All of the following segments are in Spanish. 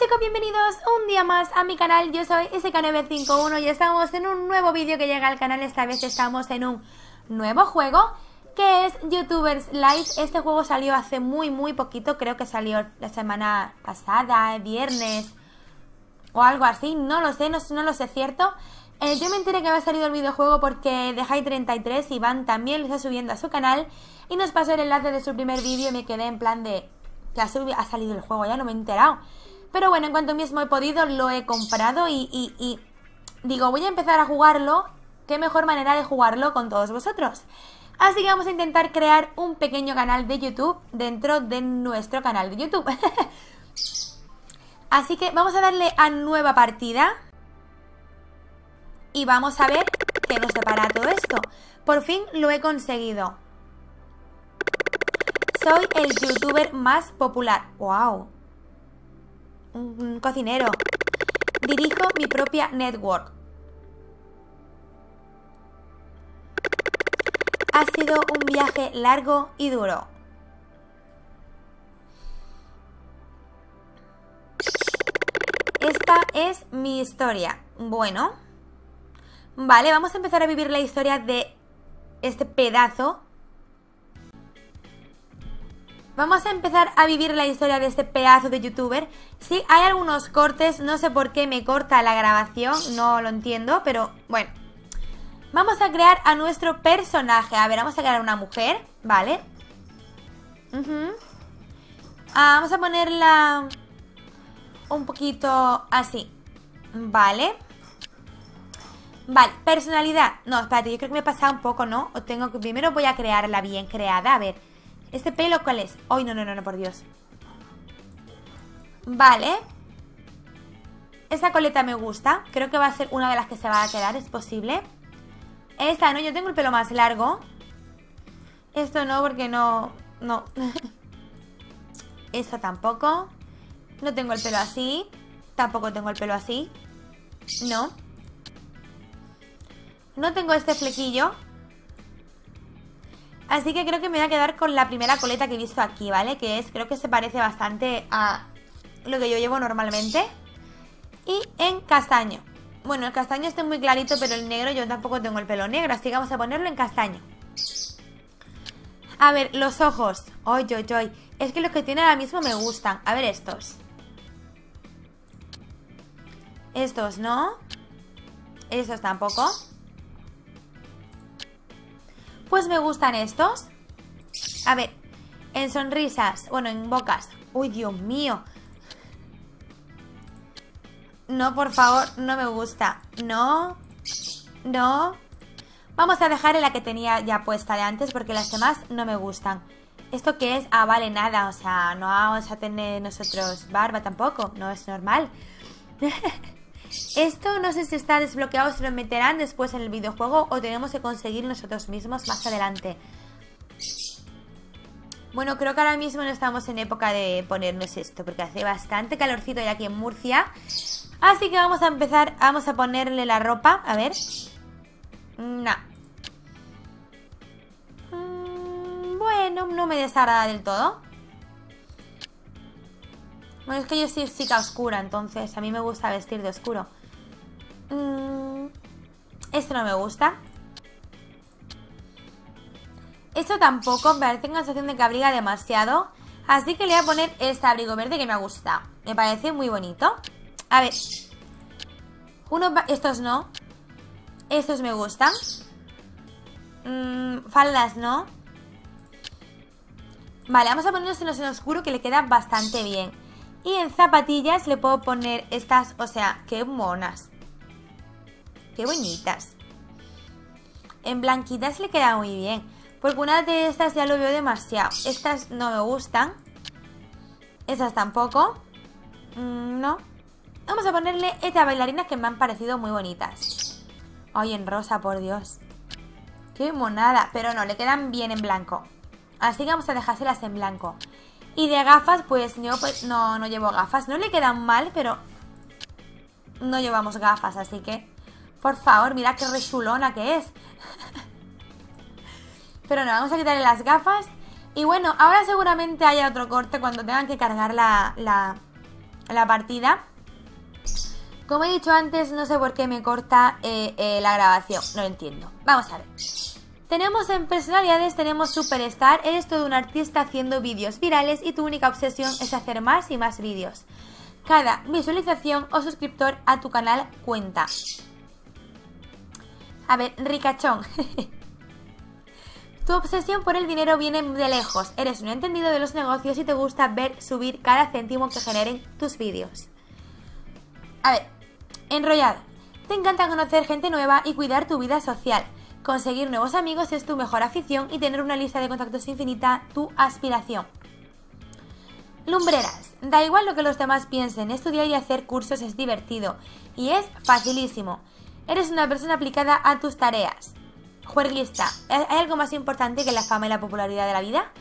chicos, bienvenidos un día más a mi canal, yo soy SK951 y estamos en un nuevo vídeo que llega al canal, esta vez estamos en un nuevo juego que es YouTubers Live, este juego salió hace muy muy poquito, creo que salió la semana pasada, viernes o algo así, no lo sé, no, no lo sé cierto eh, yo me enteré que había salido el videojuego porque de High33 Iván también lo está subiendo a su canal y nos pasó el enlace de su primer vídeo y me quedé en plan de que ha, salido el juego, ya no me he enterado. Pero bueno, en cuanto mismo he podido, lo he comprado y, y digo, voy a empezar a jugarlo. Qué mejor manera de jugarlo con todos vosotros. Así que vamos a intentar crear un pequeño canal de YouTube dentro de nuestro canal de YouTube. Así que vamos a darle a nueva partida. Y vamos a ver qué nos depara todo esto. Por fin lo he conseguido. Soy el youtuber más popular. ¡Wow! Un cocinero. Dirijo mi propia network. Ha sido un viaje largo y duro. Esta es mi historia. Bueno. Vale, vamos a empezar a vivir la historia de este pedazo. Vamos a empezar a vivir la historia de este pedazo de youtuber. Sí, hay algunos cortes, no sé por qué me corta la grabación, no lo entiendo, pero bueno. Vamos a crear a nuestro personaje. A ver, vamos a crear una mujer, ¿vale? ah, vamos a ponerla un poquito así, ¿vale? vale personalidad. No, espérate, yo creo que me he pasado un poco, ¿no? Tengo que... Primero voy a crearla bien creada. A ver, ¿este pelo cuál es? Ay, no, no, no, no, por Dios. Vale. Esta coleta me gusta. Creo que va a ser una de las que se va a quedar, es posible. Esta, ¿no? Yo tengo el pelo más largo. Esto no, porque no... No. Esto tampoco. No tengo el pelo así. Tampoco tengo el pelo así. No. No tengo este flequillo. Así que creo que me voy a quedar con la primera coleta que he visto aquí, ¿vale? Que es, creo que se parece bastante a lo que yo llevo normalmente. Y en castaño. Bueno, el castaño está muy clarito, pero el negro yo tampoco tengo el pelo negro, así que vamos a ponerlo en castaño. A ver, los ojos. Oy, oy, oy. Es que los que tiene ahora mismo me gustan. A ver estos. Estos, ¿no? Estos tampoco. Pues me gustan estos. A ver, en sonrisas, bueno, en bocas. Uy, Dios mío. No, por favor, no me gusta. No, no. Vamos a dejar en la que tenía ya puesta de antes porque las demás no me gustan. ¿Esto qué es? Ah, vale, nada. O sea, no vamos a tener nosotros barba tampoco. No es normal. Esto no sé si está desbloqueado, si lo meterán después en el videojuego o tenemos que conseguir nosotros mismos más adelante. Bueno, creo que ahora mismo no estamos en época de ponernos esto, porque hace bastante calorcito ya aquí en Murcia. Así que vamos a empezar, vamos a ponerle la ropa, a ver. No. Mm, bueno, no me desagrada del todo. Es que yo soy chica oscura, entonces a mí me gusta vestir de oscuro. Mm, esto no me gusta. Esto tampoco, me parece una sensación de que abriga demasiado. Así que le voy a poner este abrigo verde que me gusta. Me parece muy bonito. A ver. Uno, estos no. Estos me gustan. Mm, faldas no. Vale, vamos a ponernos en oscuro que le queda bastante bien. Y en zapatillas le puedo poner estas, o sea, qué monas. Qué bonitas. En blanquitas le queda muy bien. Porque una de estas ya lo veo demasiado. Estas no me gustan. Estas tampoco. Mm, no. Vamos a ponerle estas bailarinas que me han parecido muy bonitas. Ay, en rosa, por Dios. Qué monada. Pero no, le quedan bien en blanco. Así que vamos a dejárselas en blanco. Y de gafas, pues yo pues, no, no llevo gafas. No le quedan mal, pero no llevamos gafas, así que... Por favor, mira qué rechulona que es. pero no, vamos a quitarle las gafas. Y bueno, ahora seguramente haya otro corte cuando tengan que cargar la, la, la partida. Como he dicho antes, no sé por qué me corta eh, eh, la grabación. No lo entiendo. Vamos a ver. Tenemos en personalidades, tenemos Superstar. Eres todo un artista haciendo vídeos virales y tu única obsesión es hacer más y más vídeos. Cada visualización o suscriptor a tu canal cuenta. A ver, ricachón. tu obsesión por el dinero viene de lejos. Eres un entendido de los negocios y te gusta ver subir cada céntimo que generen tus vídeos. A ver, enrollado. Te encanta conocer gente nueva y cuidar tu vida social. Conseguir nuevos amigos es tu mejor afición y tener una lista de contactos infinita tu aspiración. Lumbreras. Da igual lo que los demás piensen, estudiar y hacer cursos es divertido y es facilísimo. Eres una persona aplicada a tus tareas. Juerguista. ¿Hay algo más importante que la fama y la popularidad de la vida?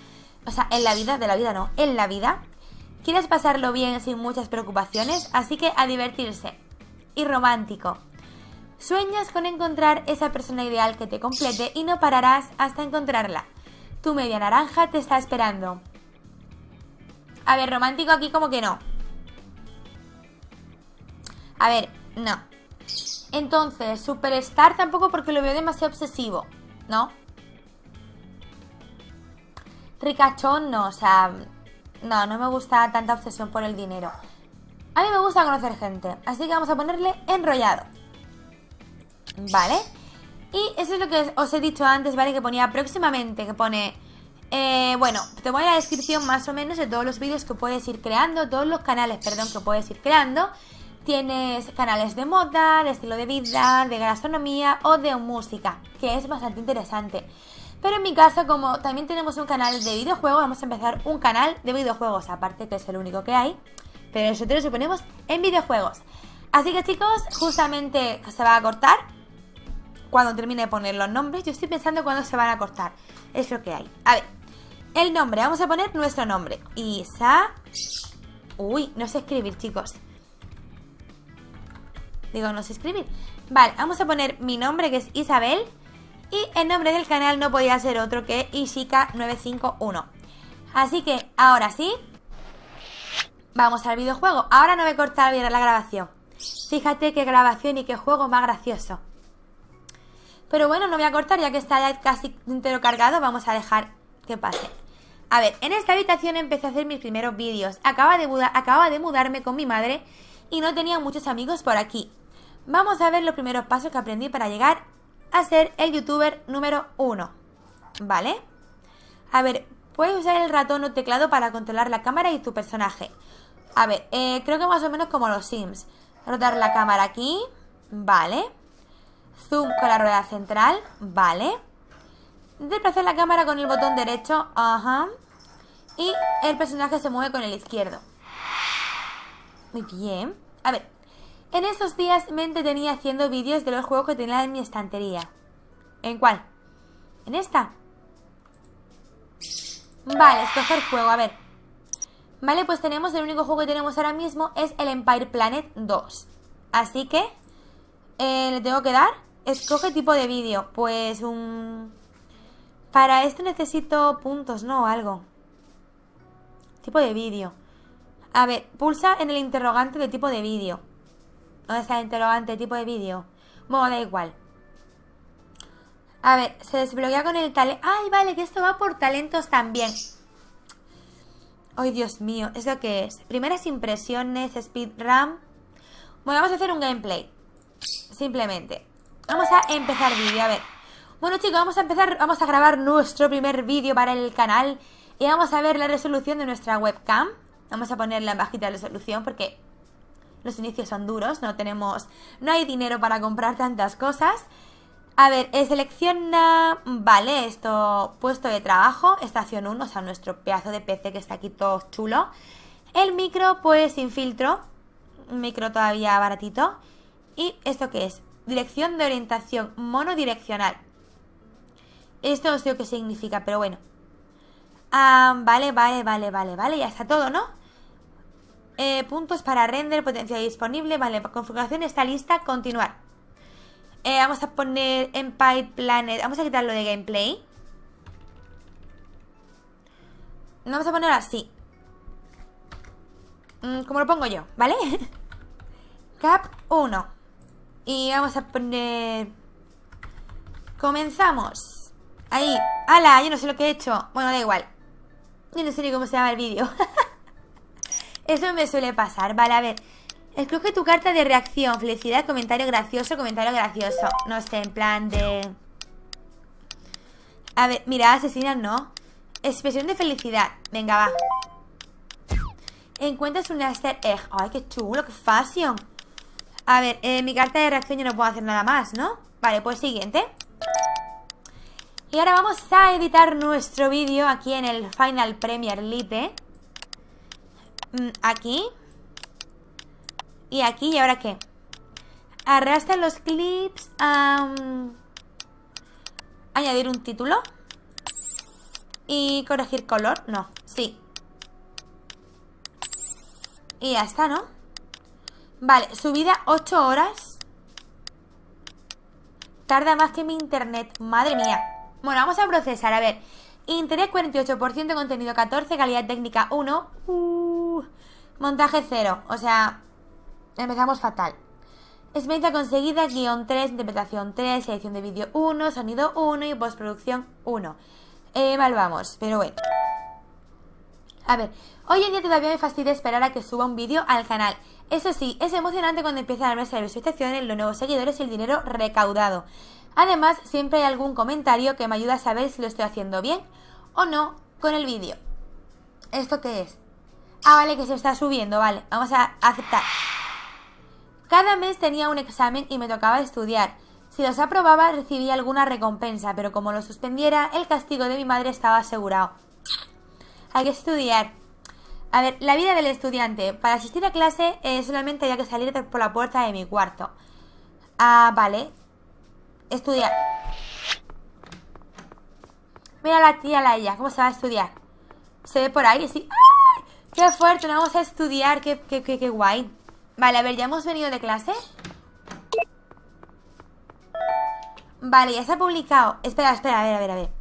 O sea, en la vida, de la vida no, en la vida. ¿Quieres pasarlo bien sin muchas preocupaciones? Así que a divertirse. Y romántico. Sueñas con encontrar esa persona ideal que te complete y no pararás hasta encontrarla. Tu media naranja te está esperando. A ver, romántico aquí como que no. A ver, no. Entonces, Superstar tampoco porque lo veo demasiado obsesivo, ¿no? Ricachón no, o sea, no, no me gusta tanta obsesión por el dinero. A mí me gusta conocer gente, así que vamos a ponerle enrollado. ¿Vale? Y eso es lo que os he dicho antes, ¿vale? Que ponía próximamente, que pone... Eh, bueno, te voy a la descripción más o menos de todos los vídeos que puedes ir creando, todos los canales, perdón, que puedes ir creando. Tienes canales de moda, de estilo de vida, de gastronomía o de música, que es bastante interesante. Pero en mi caso, como también tenemos un canal de videojuegos, vamos a empezar un canal de videojuegos, aparte que es el único que hay. Pero nosotros lo ponemos en videojuegos. Así que chicos, justamente se va a cortar cuando termine de poner los nombres. Yo estoy pensando cuándo se van a cortar. Es lo que hay. A ver, el nombre, vamos a poner nuestro nombre. Isa... Uy, no sé escribir, chicos. Digo, no sé escribir. Vale, vamos a poner mi nombre que es Isabel. Y el nombre del canal no podía ser otro que Ishika951. Así que ahora sí. Vamos al videojuego. Ahora no cortar bien la grabación. Fíjate qué grabación y qué juego más gracioso. Pero bueno, no voy a cortar ya que está casi entero cargado. Vamos a dejar que pase. A ver, en esta habitación empecé a hacer mis primeros vídeos. Acaba de, acaba de mudarme con mi madre y no tenía muchos amigos por aquí. Vamos a ver los primeros pasos que aprendí para llegar a ser el youtuber número uno. ¿Vale? A ver, puedes usar el ratón o teclado para controlar la cámara y tu personaje. A ver, eh, creo que más o menos como los Sims. Rotar la cámara aquí, vale. Zoom con la rueda central, vale. Desplazar la cámara con el botón derecho, ajá. Y el personaje se mueve con el izquierdo. Muy bien. A ver, en estos días me entretenía haciendo vídeos de los juegos que tenía en mi estantería. ¿En cuál? ¿En esta? Vale, escoger juego, a ver. Vale, pues tenemos, el único juego que tenemos ahora mismo es el Empire Planet 2. Así que, eh, le tengo que dar, escoge tipo de vídeo. Pues un... Para esto necesito puntos, ¿no? Algo. Tipo de vídeo. A ver, pulsa en el interrogante de tipo de vídeo. ¿Dónde está el interrogante? ¿Tipo de vídeo? Bueno, da igual. A ver, se desbloquea con el talento. ¡Ay, vale! Que esto va por talentos también. ¡Ay, Dios mío! ¿Es lo que es? Primeras impresiones, speedrun. Bueno, vamos a hacer un gameplay. Simplemente. Vamos a empezar vídeo, a ver. Bueno, chicos, vamos a empezar, vamos a grabar nuestro primer vídeo para el canal. Y vamos a ver la resolución de nuestra webcam. Vamos a ponerla en bajita resolución porque los inicios son duros, no tenemos, no hay dinero para comprar tantas cosas. A ver, eh, selecciona, vale, esto, puesto de trabajo, estación 1, o sea, nuestro pedazo de PC que está aquí todo chulo. El micro, pues, sin filtro, micro todavía baratito. ¿Y esto qué es? Dirección de orientación monodireccional. Esto no sé qué significa, pero bueno. Ah, vale, vale, vale, vale, vale, ya está todo, ¿no? Eh, puntos para render, potencia disponible. Vale, configuración está lista. Continuar. Eh, vamos a poner Empire Planet. Vamos a quitarlo de gameplay. Vamos a poner así. mm, como lo pongo yo, ¿vale? Cap 1. Y vamos a poner... Comenzamos. Ahí. ¡Hala! Yo no sé lo que he hecho. Bueno, da igual. Yo no sé ni cómo se llama el vídeo. Eso me suele pasar. Vale, a ver. Escoge tu carta de reacción. Felicidad, comentario gracioso, comentario gracioso. No sé, en plan de... A ver, mira, asesina no. Expresión de felicidad. Venga, va. Encuentras un Easter egg. Ay, qué chulo, qué fashion. A ver, eh, mi carta de reacción yo no puedo hacer nada más, ¿no? Vale, pues siguiente. Y ahora vamos a editar nuestro vídeo aquí en el Final Premier Lite. Mm, aquí. Y aquí, ¿y ahora qué? Arrastra los clips. añadir un título. Y corregir color. No, sí. Y ya está, ¿no? Vale, subida 8 horas. Tarda más que mi internet. Madre mía. Bueno, vamos a procesar. A ver. Interés 48%, contenido 14, calidad técnica 1. Uh, montaje 0. O sea, empezamos fatal. Experiencia conseguida, guion 3, interpretación 3, edición de vídeo 1, sonido 1 y postproducción 1. Evaluamos, pero bueno. A ver, hoy en día todavía me fastidia esperar a que suba un vídeo al canal. Eso sí, es emocionante cuando empiezan a verse las visualizaciones, los nuevos seguidores y el dinero recaudado. Además, siempre hay algún comentario que me ayuda a saber si lo estoy haciendo bien o no con el vídeo. ¿Esto qué es? Ah, vale, que se está subiendo, vale. Vamos a aceptar. Cada mes tenía un examen y me tocaba estudiar. Si los aprobaba recibía alguna recompensa, pero como lo suspendiera, el castigo de mi madre estaba asegurado. Hay que estudiar. A ver, la vida del estudiante. Para asistir a clase eh, solamente hay que salir por la puerta de mi cuarto. Ah, vale. Estudiar. Mira la tía, la ella, cómo se va a estudiar. Se ve por ahí, sí. ¡Ay! ¡Qué fuerte! Nos vamos a estudiar, qué, qué, qué, qué guay. Vale, a ver, ¿ya hemos venido de clase? Vale, ya se ha publicado. Espera, espera, a ver, a ver, a ver.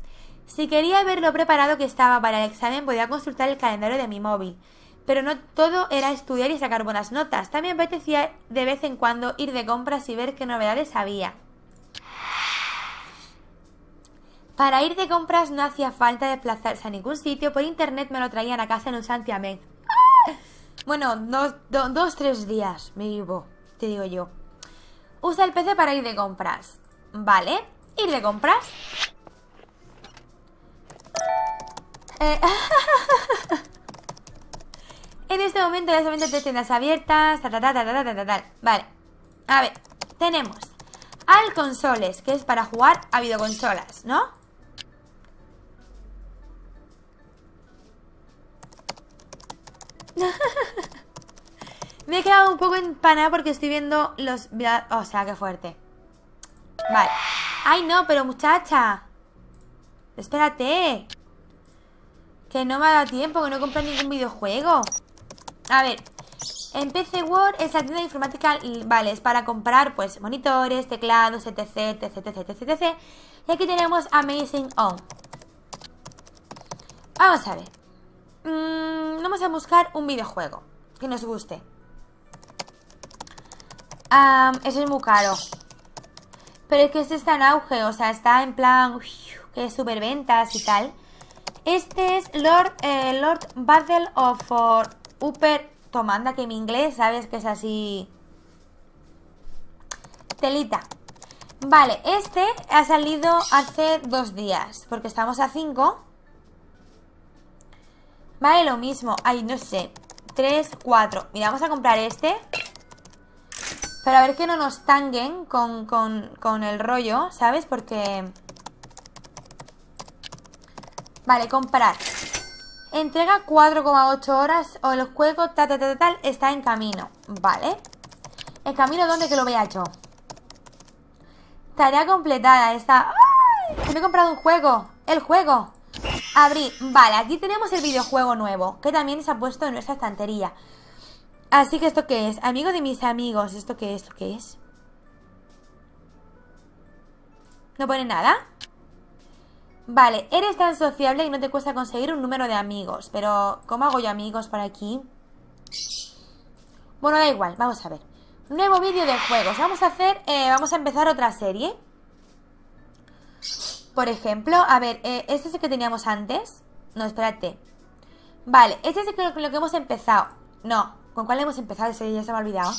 Si quería ver lo preparado que estaba para el examen, podía consultar el calendario de mi móvil. Pero no todo era estudiar y sacar buenas notas. También me apetecía de vez en cuando ir de compras y ver qué novedades había. Para ir de compras no hacía falta desplazarse a ningún sitio. Por internet me lo traían a casa en un santiamén. Bueno, dos, dos, tres días me vivo, te digo yo. Usa el PC para ir de compras. Vale, ir de compras. Eh, en este momento ya solamente tres tiendas abiertas. Vale. A ver, tenemos al consoles, que es para jugar a videoconsolas, ¿no? Me he quedado un poco empanada porque estoy viendo los... O sea, qué fuerte. Vale. Ay, no, pero muchacha. Espérate. Que no me ha dado tiempo, que no he comprado ningún videojuego. A ver. En PC World, esa tienda de informática, vale, es para comprar, pues, monitores, teclados, etc, etc, etc, etc. Y aquí tenemos Amazing On. Vamos a ver. Mm, vamos a buscar un videojuego que nos guste. eso es muy caro. Pero es que este está en auge, o sea, está en plan que es ventas y tal. Este es Lord, eh, Lord Battle of for Upper Tomanda, que en inglés sabes que es así. Telita. Vale, este ha salido hace dos días, porque estamos a 5. Vale, lo mismo. Ay, no sé. 3, 4. Mira, vamos a comprar este. Pero a ver que no nos tanguen con, con el rollo, ¿sabes? Porque... Vale, comprar. Entrega 4,8 horas o el juego tal, tal, tal, tal, está en camino. Vale. ¿En camino dónde que lo vea yo? Tarea completada. Está... ¡Ay! Me he comprado un juego. El juego. Abrir. Vale, aquí tenemos el videojuego nuevo, que también se ha puesto en nuestra estantería. Así que esto qué es, amigo de mis amigos, ¿esto qué es? ¿Esto qué es? ¿No pone nada? Vale, eres tan sociable y no te cuesta conseguir un número de amigos. Pero, ¿cómo hago yo amigos por aquí? Bueno, da igual, vamos a ver. Nuevo vídeo de juegos. Vamos a hacer, eh, vamos a empezar otra serie. Por ejemplo, a ver, eh, este es el que teníamos antes. No, espérate. Vale, este es el que, lo que hemos empezado. No, ¿con cuál hemos empezado? Ese ya se me ha olvidado.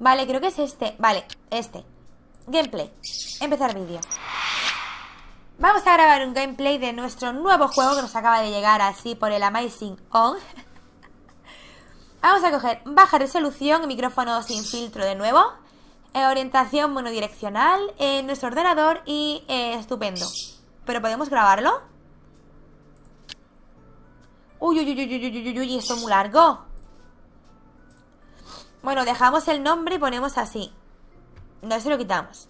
Vale, creo que es este. Vale, este Gameplay Empezar vídeo Vamos a grabar un gameplay de nuestro nuevo juego que nos acaba de llegar así por el Amazing On. Vamos a coger baja resolución micrófono sin filtro de nuevo. Eh, orientación monodireccional en nuestro ordenador y eh, estupendo. ¿Pero podemos grabarlo? Uy, uy, uy, uy, uy, uy, uy, uy, esto es muy largo. Bueno, dejamos el nombre y ponemos así. No se lo quitamos.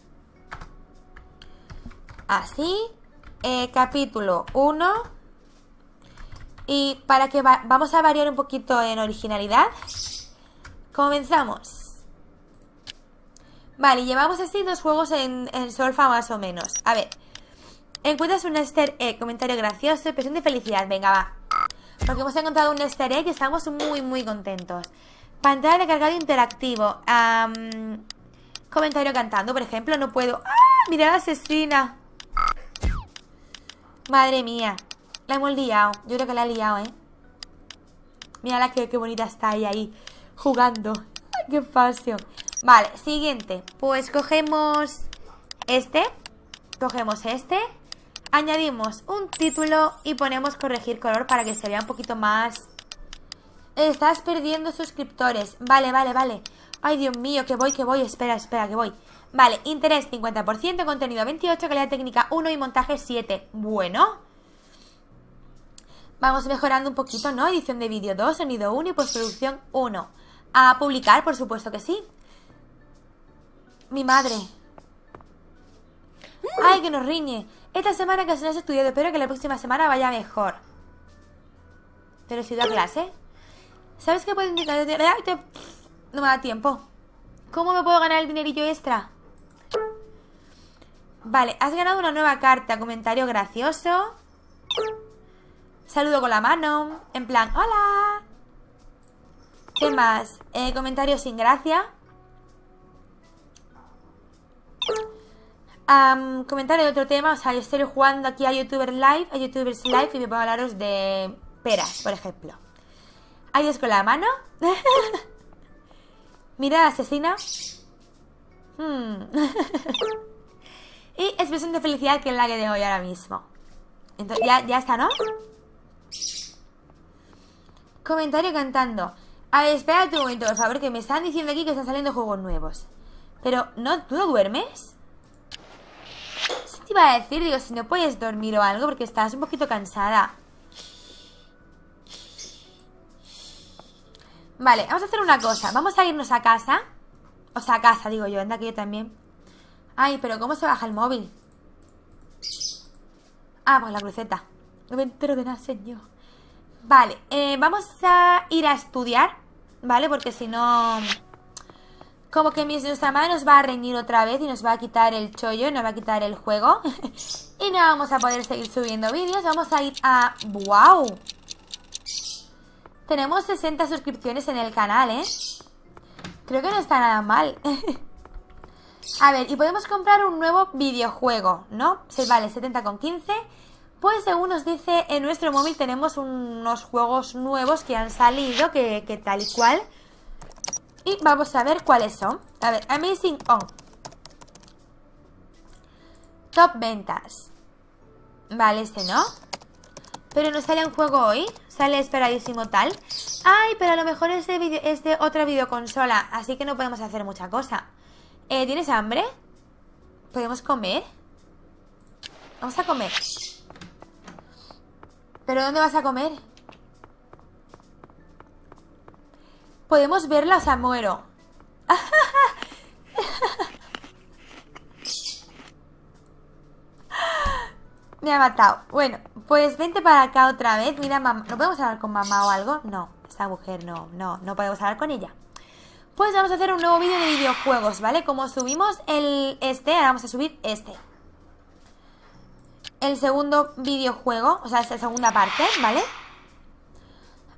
Así. Eh, capítulo 1. Y para que vamos a variar un poquito en originalidad, comenzamos. Vale, llevamos así dos juegos en, en solfa más o menos. A ver, encuentras un easter egg, comentario gracioso, expresión de felicidad. Venga, va. Porque hemos encontrado un easter egg y estamos muy, muy contentos. Pantalla de cargado interactivo. Comentario cantando, por ejemplo, no puedo... ¡Ah! Mira la asesina. Madre mía. La hemos liado. Yo creo que la ha liado, ¿eh? Mira que qué bonita está ahí, ahí. Jugando. Qué fácil. Vale, siguiente. Pues cogemos este. Cogemos este. Añadimos un título y ponemos corregir color para que se vea un poquito más... Estás perdiendo suscriptores. Vale, vale, vale. Ay, Dios mío, que voy, que voy. Espera, espera, que voy. Vale, interés 50%, contenido 28, calidad técnica 1 y montaje 7. Bueno. Vamos mejorando un poquito, ¿no? Edición de vídeo 2, sonido 1 y postproducción 1. A publicar, por supuesto que sí. Mi madre. Ay, que nos riñe. Esta semana casi no has estudiado, espero que la próxima semana vaya mejor. Pero si da clase. ¿Sabes qué puedo indicar? No me da tiempo. ¿Cómo me puedo ganar el dinerillo extra? Vale, has ganado una nueva carta. Comentario gracioso. Saludo con la mano. En plan, hola. ¿Qué más? Eh, comentario sin gracia. comentario de otro tema. O sea, yo estoy jugando aquí a YouTubers Live, a YouTubers Live y me puedo hablaros de peras, por ejemplo. Adiós con la mano. Mira, asesina. Hmm. y expresión de felicidad que es la que tengo yo ahora mismo. Entonces, ya, ya está, ¿no? Comentario cantando. A ver, espérate un momento, por favor, que me están diciendo aquí que están saliendo juegos nuevos. Pero, ¿no, ¿tú no duermes? Sí te iba a decir, digo, si no puedes dormir o algo porque estás un poquito cansada. Vale, vamos a hacer una cosa. Vamos a irnos a casa. O sea, a casa, digo yo. Anda que yo también. Ay, pero ¿cómo se baja el móvil? Ah, pues la cruceta. No me entero de nada, señor. Vale, eh, vamos a ir a estudiar, ¿vale? Porque si no... Como que nuestra madre nos va a reñir otra vez y nos va a quitar el chollo, nos va a quitar el juego. y no vamos a poder seguir subiendo vídeos. Vamos a ir a... ¡Wow! Tenemos 60 suscripciones en el canal, ¿eh? Creo que no está nada mal. A ver, y podemos comprar un nuevo videojuego, ¿no? Se vale 70,15. Pues según nos dice en nuestro móvil tenemos unos juegos nuevos que han salido, que, tal y cual. Y vamos a ver cuáles son. A ver, Amazing On. Top ventas. Vale, este no. Pero no sale un juego hoy. Sale esperadísimo tal. Ay, pero a lo mejor es de, es de otra videoconsola. Así que no podemos hacer mucha cosa. Eh, ¿Tienes hambre? ¿Podemos comer? Vamos a comer. ¿Pero dónde vas a comer? Podemos verla, o sea, muero. Me ha matado. Bueno, pues vente para acá otra vez. Mira, mamá. ¿No podemos hablar con mamá o algo? No, esta mujer no, no, no podemos hablar con ella. Pues vamos a hacer un nuevo vídeo de videojuegos, ¿vale? Como subimos el este, ahora vamos a subir este. El segundo videojuego, o sea, esta segunda parte, ¿vale?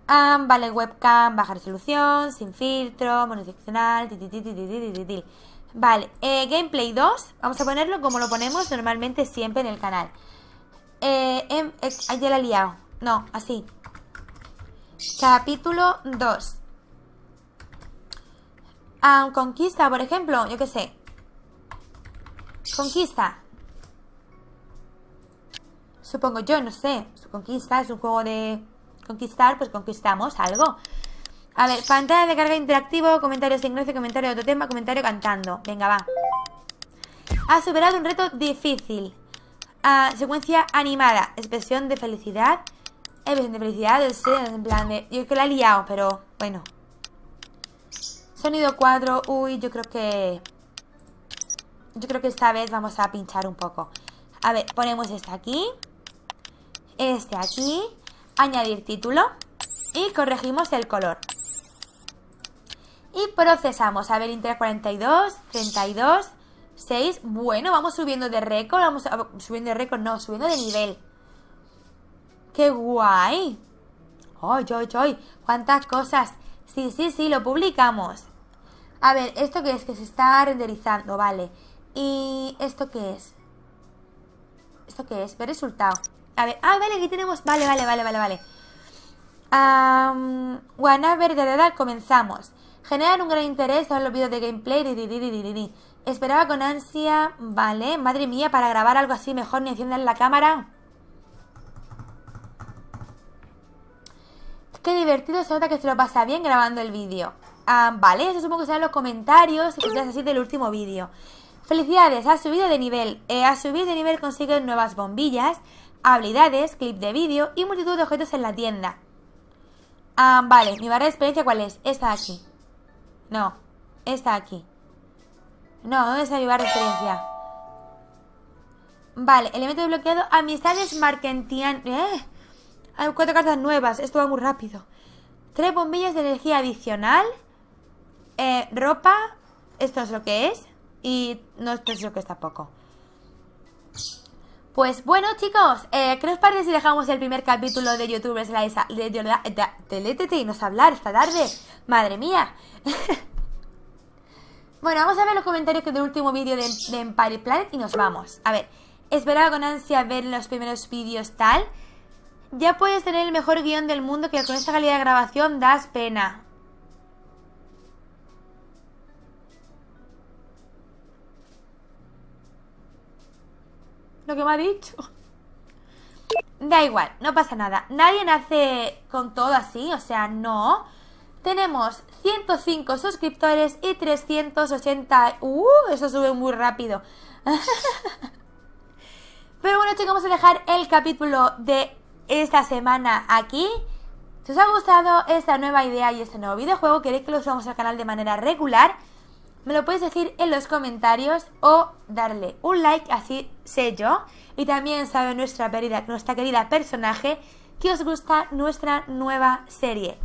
Ah, vale, webcam, baja resolución, sin filtro, monoseccional, Vale, eh, gameplay 2, vamos a ponerlo como lo ponemos normalmente siempre en el canal. Eh, em, ya la he liado. No, así. Capítulo 2. Ah, conquista, por ejemplo, yo qué sé. Conquista. Supongo yo, no sé. Conquista es un juego de conquistar, pues conquistamos algo. A ver, pantalla de carga interactivo, comentarios sin gracia, comentario de otro tema, comentario cantando. Venga, va. Ha superado un reto difícil. Secuencia animada, expresión de felicidad. Expresión de felicidad, en plan de... Yo que la he liado, pero bueno. Sonido 4, uy, yo creo que... Yo creo que esta vez vamos a pinchar un poco. A ver, ponemos este aquí. Este aquí. Añadir título. Y corregimos el color. Y procesamos. A ver, Inter 42, 32, 6. Bueno, vamos subiendo de récord. Vamos subiendo de récord, no, subiendo de nivel. ¡Qué guay! ¡Ay, ay, ay! ¡Cuántas cosas! Sí, sí, sí, lo publicamos. A ver, ¿esto qué es? Que se está renderizando, vale. ¿Y esto qué es? ¿Esto qué es? Ver resultado. A ver, ah, vale, aquí tenemos... Vale, vale, vale, vale, vale. Um, Verdadera, comenzamos. Generan un gran interés en los vídeos de gameplay. Esperaba con ansia. Vale, madre mía, para grabar algo así mejor ni enciendan la cámara. Qué divertido, se nota que se lo pasa bien grabando el vídeo. Ah, vale, eso supongo que serán los comentarios y cosas así del último vídeo. Felicidades, has subido de nivel. Eh, has subido de nivel consiguen nuevas bombillas, habilidades, clip de vídeo y multitud de objetos en la tienda. Ah, vale, mi barra de experiencia ¿cuál es? Esta de aquí. No, esta de aquí. No, ¿dónde está de experiencia? Vale, elemento desbloqueado, amistades markentian... ¿Eh? Hay cuatro cartas nuevas, esto va muy rápido. Tres bombillas de energía adicional. Eh, ropa. Esto es lo que es. Y no esto es lo que es tampoco. Pues bueno, chicos, eh, ¿qué os parece si dejamos el primer capítulo de YouTubers la de, de, y nos hablar esta tarde? Madre mía. Bueno, vamos a ver los comentarios del último vídeo de, de Empire Planet y nos vamos. A ver, esperaba con ansia ver los primeros vídeos tal. Ya puedes tener el mejor guion del mundo que con esta calidad de grabación das pena. Lo que me ha dicho. Da igual, no pasa nada. Nadie nace con todo así, o sea, no. Tenemos 105 suscriptores y 380... ¡Uh! Eso sube muy rápido. Pero bueno, chicos, vamos a dejar el capítulo de esta semana aquí. Si os ha gustado esta nueva idea y este nuevo videojuego, queréis que lo subamos al canal de manera regular, me lo podéis decir en los comentarios o darle un like, así sé yo. Y también sabe nuestra querida, nuestra querida personaje que os gusta nuestra nueva serie.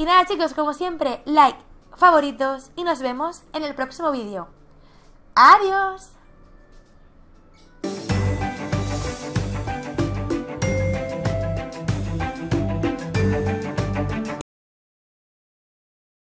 Y nada chicos, como siempre, like, favoritos y nos vemos en el próximo vídeo. ¡Adiós!